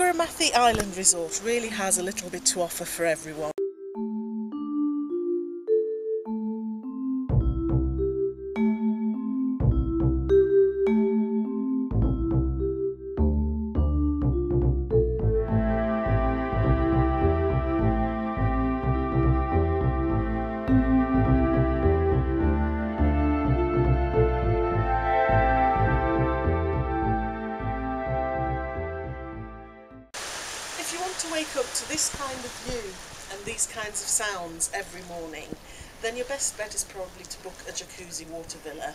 Kuramathi Island Resort really has a little bit to offer for everyone. To wake up to this kind of view and these kinds of sounds every morning, then your best bet is probably to book a jacuzzi water villa.